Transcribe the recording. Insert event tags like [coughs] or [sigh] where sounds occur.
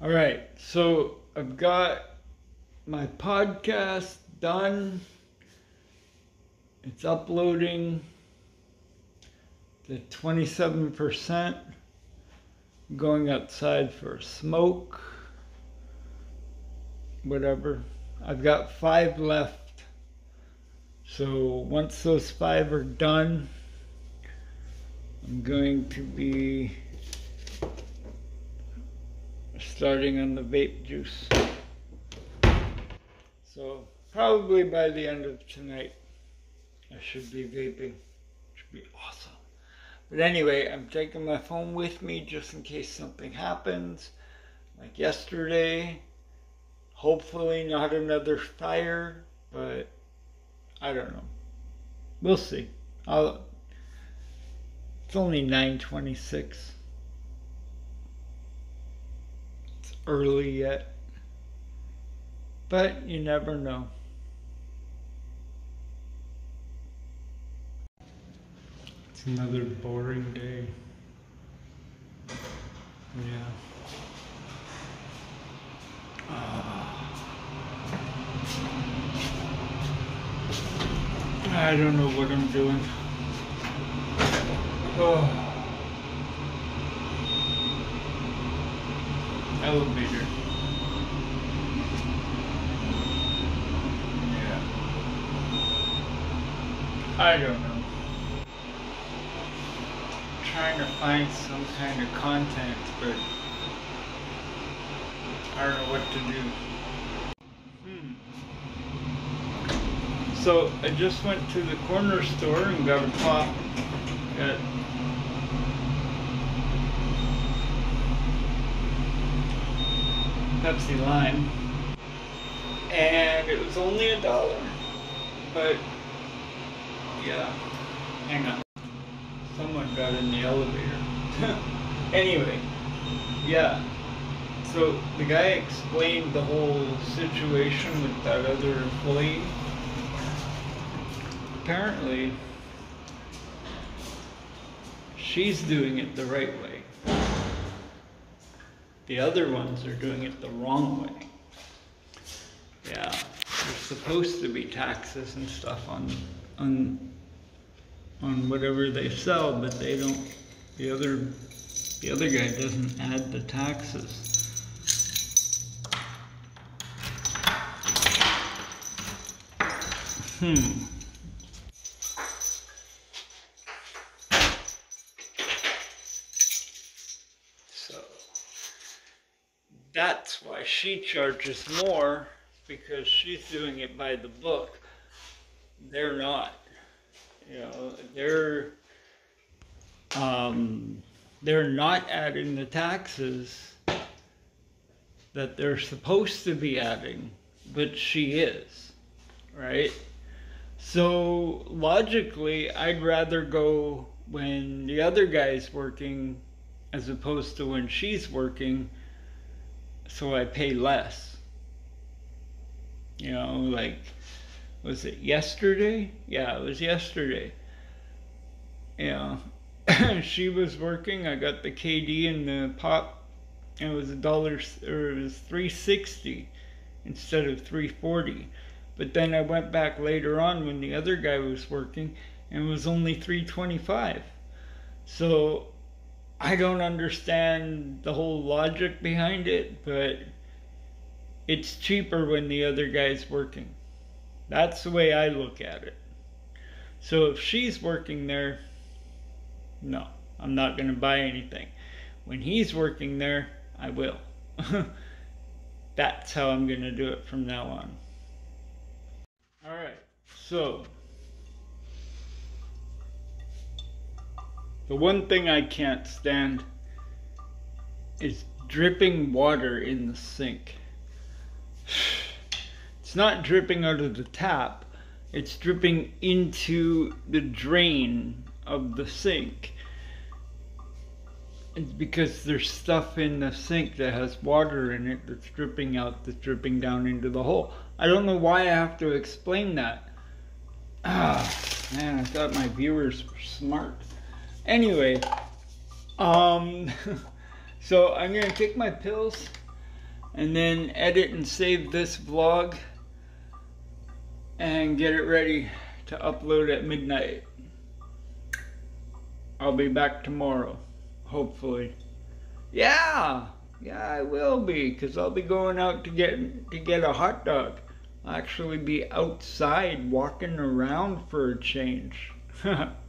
All right, so I've got my podcast done. It's uploading the 27%. Going outside for smoke. Whatever. I've got five left. So once those five are done, I'm going to be starting on the vape juice. So probably by the end of tonight, I should be vaping. Should be awesome. But anyway, I'm taking my phone with me just in case something happens. Like yesterday, hopefully not another fire, but I don't know. We'll see. I'll, it's only 926. Early yet, but you never know. It's another boring day. Yeah. I don't know what I'm doing. Oh. Elevator. Yeah. I don't know. I'm trying to find some kind of content, but I don't know what to do. Hmm. So I just went to the corner store and got a pop. Pepsi Lime, and it was only a dollar. But yeah, hang on. Someone got in the elevator. [laughs] anyway, yeah. So the guy explained the whole situation with that other employee. Apparently, she's doing it the right way. The other ones are doing it the wrong way. Yeah, there's supposed to be taxes and stuff on on on whatever they sell, but they don't. The other the other guy doesn't add the taxes. Hmm. That's why she charges more because she's doing it by the book. They're not. You know, they're um, they're not adding the taxes that they're supposed to be adding, but she is, right? So logically, I'd rather go when the other guy's working as opposed to when she's working so I pay less. You know, like, was it yesterday? Yeah, it was yesterday. Yeah, [coughs] she was working. I got the KD and the pop. It was a dollar, or it was three sixty instead of three forty. But then I went back later on when the other guy was working, and it was only three twenty five. So I don't understand the whole logic behind it, but it's cheaper when the other guy's working. That's the way I look at it. So if she's working there, no, I'm not going to buy anything. When he's working there, I will. [laughs] That's how I'm going to do it from now on. All right, so The one thing I can't stand is dripping water in the sink. [sighs] It's not dripping out of the tap, it's dripping into the drain of the sink. It's because there's stuff in the sink that has water in it that's dripping out, that's dripping down into the hole. I don't know why I have to explain that. [sighs] Ah, man, I thought my viewers were smart. Anyway, um, [laughs] so I'm gonna take my pills. and then edit and save this vlog and get it ready to upload at midnight. I'll be back tomorrow, hopefully. Yeah, yeah, I will be, cause I'll be going out to get to get a hot dog. I'll actually be outside walking around for a change. [laughs]